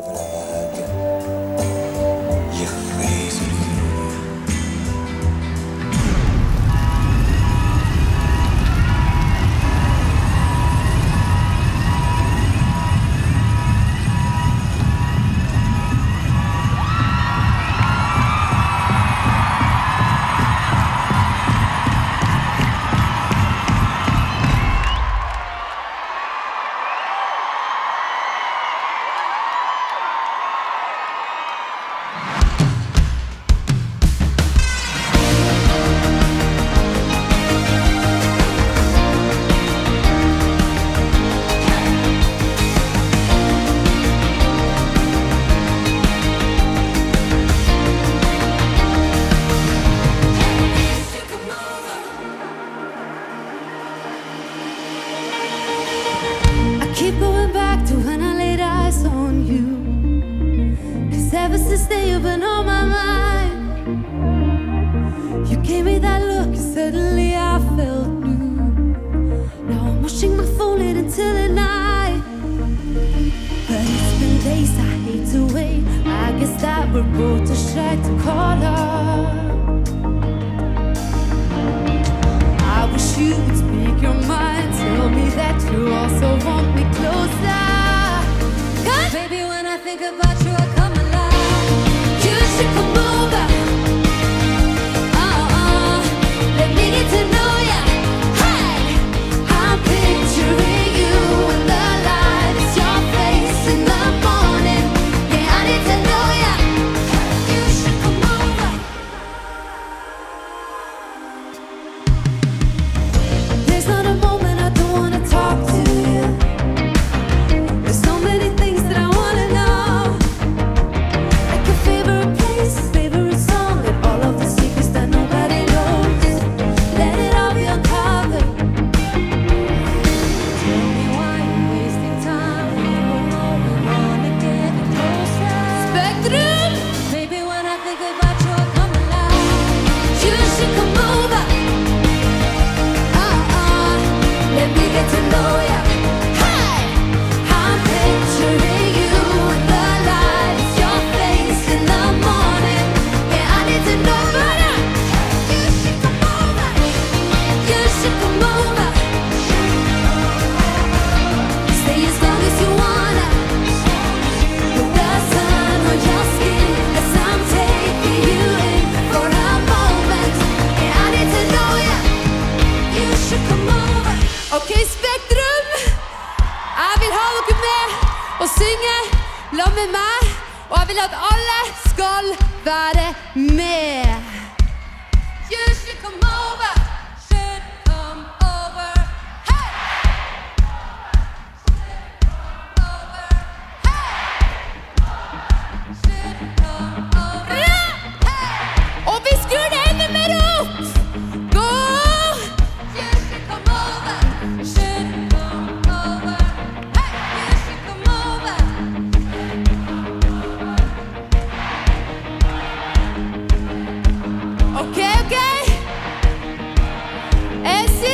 kepada Tuhan keep going back to when I laid eyes on you. Cause ever since they have been About you, I come alive. You to. come. med meg, og jeg vil at alle skal være med.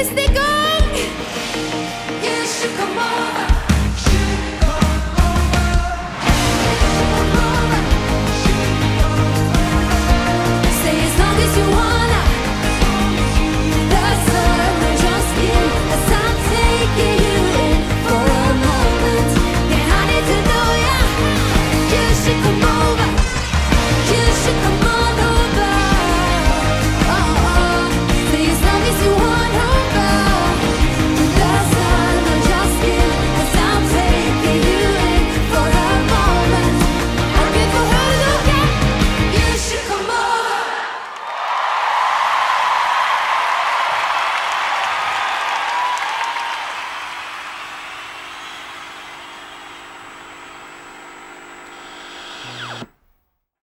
is the goal.